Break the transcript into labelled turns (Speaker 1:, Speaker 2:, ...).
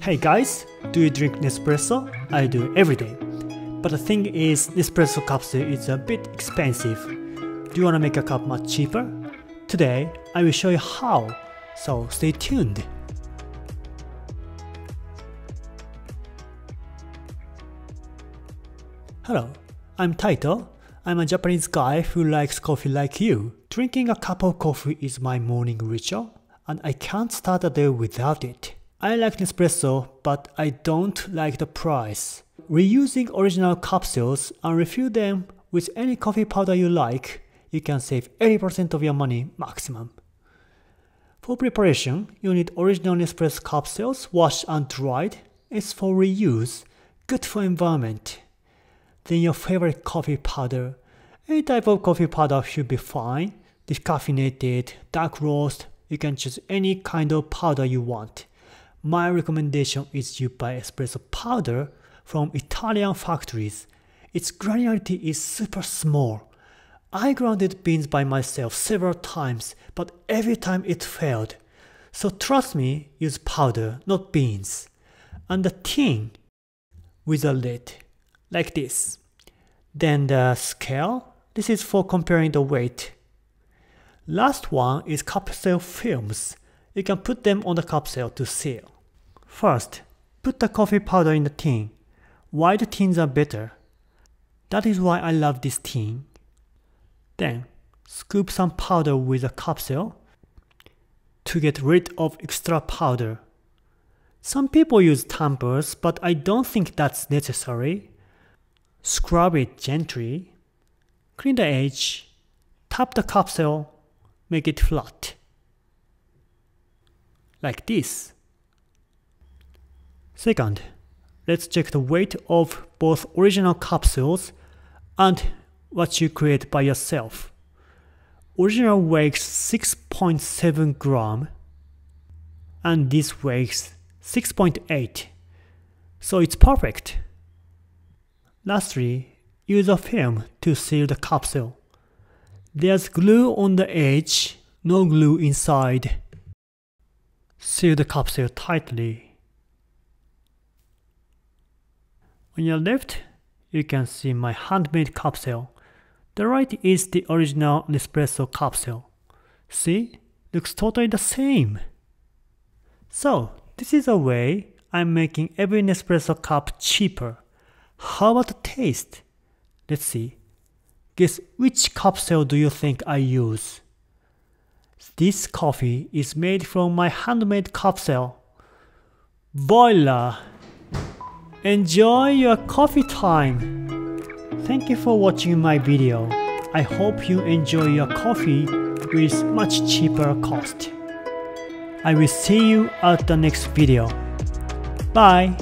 Speaker 1: Hey guys, do you drink Nespresso? I do every day. But the thing is, Nespresso capsule uh, is a bit expensive. Do you want to make a cup much cheaper? Today, I will show you how, so stay tuned. Hello, I'm Taito. I'm a Japanese guy who likes coffee like you. Drinking a cup of coffee is my morning ritual, and I can't start a day without it. I like Nespresso, but I don't like the price. Reusing original capsules and refill them with any coffee powder you like, you can save 80% of your money maximum. For preparation, you need original Nespresso capsules washed and dried. It's for reuse, good for environment. Then your favorite coffee powder. Any type of coffee powder should be fine. Decaffeinated, dark roast, you can choose any kind of powder you want. My recommendation is you buy espresso powder from Italian factories. Its granularity is super small. I grounded beans by myself several times, but every time it failed. So trust me, use powder, not beans. And the tin with a lid, like this. Then the scale, this is for comparing the weight. Last one is capsule films. You can put them on the capsule to seal. First, put the coffee powder in the tin. White tins are better. That is why I love this tin. Then, scoop some powder with a capsule to get rid of extra powder. Some people use tampers, but I don't think that's necessary. Scrub it gently, clean the edge, tap the capsule, make it flat. Like this. Second, let's check the weight of both original capsules and what you create by yourself. Original weighs 6.7 gram and this weighs 6.8 so it's perfect. Lastly, use a film to seal the capsule. There's glue on the edge, no glue inside. Seal the capsule tightly. On your left, you can see my handmade capsule. The right is the original Nespresso capsule. See? Looks totally the same. So, this is a way I'm making every Nespresso cup cheaper. How about the taste? Let's see. Guess which capsule do you think I use? This coffee is made from my handmade capsule. Voila! Enjoy your coffee time! Thank you for watching my video. I hope you enjoy your coffee with much cheaper cost. I will see you at the next video. Bye!